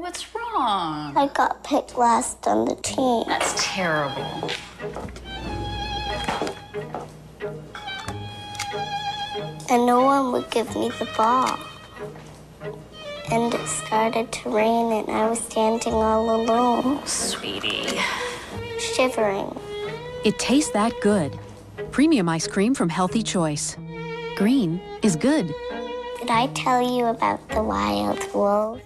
What's wrong? I got picked last on the team. That's terrible. And no one would give me the ball. And it started to rain, and I was standing all alone, Sweetie. shivering. It tastes that good. Premium ice cream from Healthy Choice. Green is good. Did I tell you about the wild wolves?